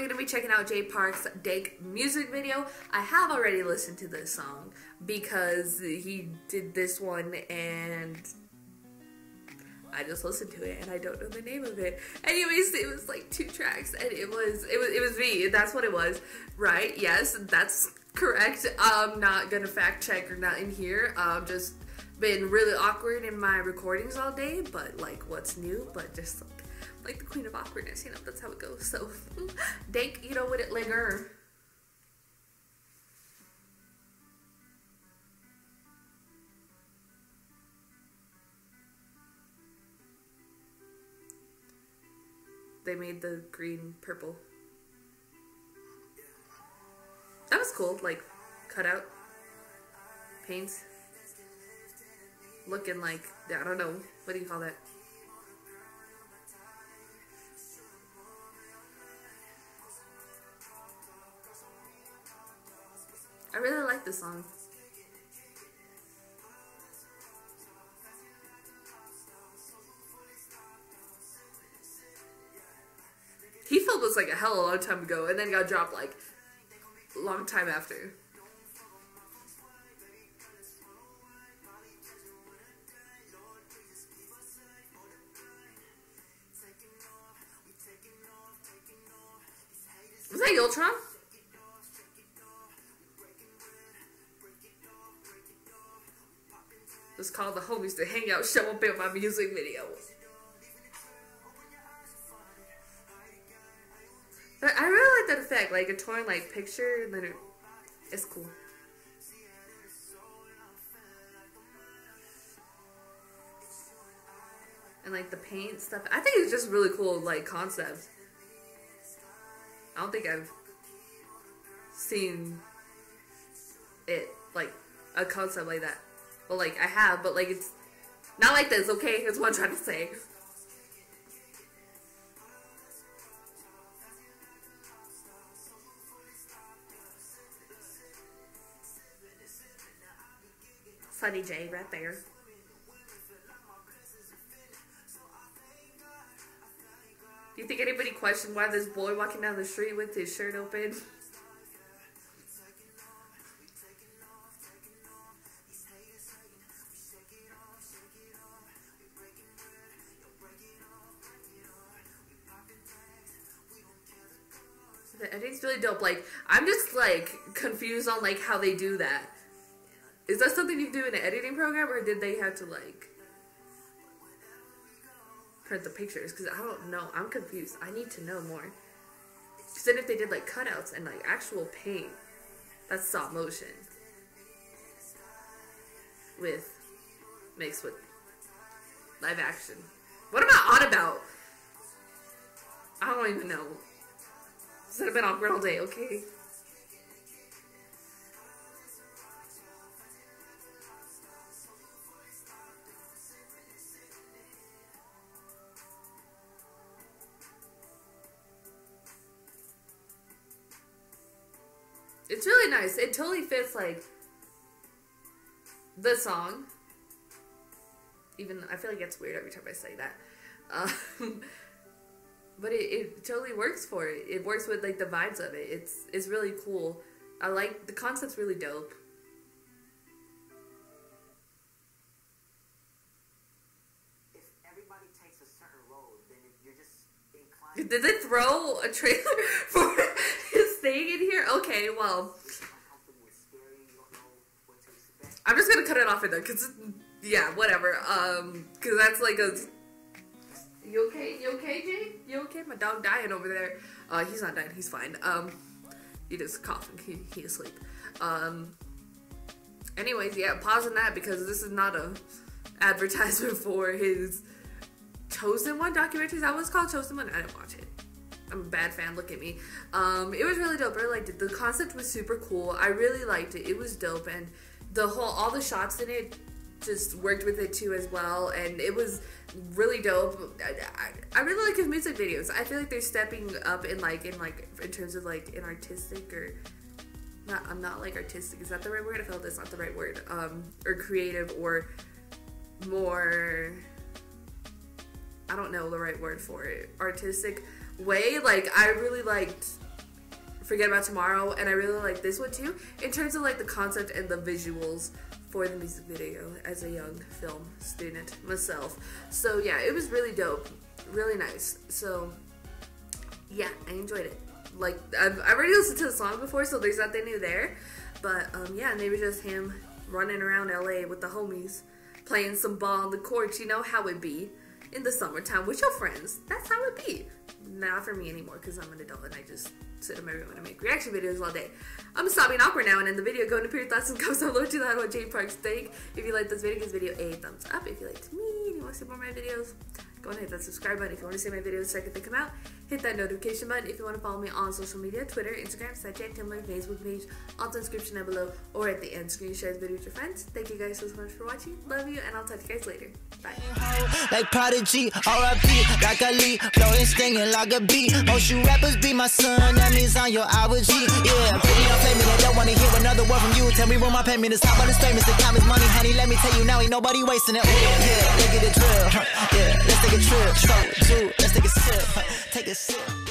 we're gonna be checking out Jay Park's Dank music video. I have already listened to this song because he did this one and I just listened to it and I don't know the name of it. Anyways, it was like two tracks and it was it was it was me. That's what it was, right? Yes, that's correct. I'm not gonna fact check or not in here. Um, just been really awkward in my recordings all day, but like what's new? But just like, the queen of awkwardness, you know, that's how it goes. So, dank, you know what it linger. They made the green purple. That was cool, like cut out paints. Looking like, I don't know, what do you call that? I really like this song. He filmed this like a hell of a long time ago and then got dropped like a long time after. Was that Yultron? Just call the homies to hang out, show up in my music video. But I really like that effect, like a torn like picture, and then it, it's cool. And like the paint stuff, I think it's just really cool, like concept. I don't think I've seen it like a concept like that. Well, like I have, but like it's not like this. Okay, that's what I'm trying to say. Sunny J right there. Do you think anybody questioned why this boy walking down the street with his shirt open? The editing's really dope. Like, I'm just like confused on like how they do that. Is that something you do in an editing program, or did they have to like print the pictures? Because I don't know. I'm confused. I need to know more. Because then if they did like cutouts and like actual paint, that's stop motion with mixed with live action. What am I on about? I don't even know. Been awkward all day, okay? It's really nice. It totally fits like the song. Even I feel like it's weird every time I say that. Um, but it, it totally works for it. It works with like the vibes of it. It's it's really cool. I like the concept's really dope. If everybody takes a certain road, then you're just inclined Did they throw a trailer for his thing in here? Okay, well, uncomfortable with scary, you don't know what to expect. I'm just gonna cut it off in there because yeah, whatever. Um, because that's like a. You okay? You okay, Jay? You okay? My dog dying over there. Uh, he's not dying. He's fine. Um, he just coughing. He he asleep. Um. Anyways, yeah, pausing that because this is not a advertisement for his Chosen One documentary. Is that it's called? Chosen One. I didn't watch it. I'm a bad fan. Look at me. Um, it was really dope. I liked it. The concept was super cool. I really liked it. It was dope, and the whole all the shots in it just worked with it too as well, and it was really dope. I, I, really like his music videos. I feel like they're stepping up in like in like in terms of like an artistic or not. I'm not like artistic. Is that the right word? I feel that's not the right word. Um, or creative or more. I don't know the right word for it. Artistic way. Like I really liked Forget About Tomorrow, and I really like this one too, in terms of like the concept and the visuals for the music video as a young film student myself. So yeah, it was really dope, really nice. So yeah, I enjoyed it. Like I've, I've already listened to the song before, so there's nothing new there. But um, yeah, maybe just him running around LA with the homies, playing some ball on the court. You know how it be in the summertime with your friends. That's how it be. Not for me anymore because I'm an adult and I just sit in my room and I make reaction videos all day. I'm gonna stop being awkward now and end the video. Go into period thoughts and comments down below to that what Jane Parks think. If you like this video, give this video a thumbs up. If you liked me and you want to see more of my videos, go ahead and hit that subscribe button. If you want to see my videos second they come out, hit that notification button. If you want to follow me on social media, Twitter, Instagram, Snapchat, Tumblr, Facebook page, the description down below, or at the end screen, share this video with your friends. Thank you guys so much for watching. Love you, and I'll talk to you guys later. Bye. Like Prodigy, RIP, like a lead, flowing, stinging like a bee. Most you rappers be my son, that means on your IG. Yeah, Tell me where my payment is. How about this famous? The time is money, honey. Let me tell you now, ain't nobody wasting it. Ooh, yeah, look at the drill. Yeah, let's take a trip. So, two, let's take a sip. Take a sip.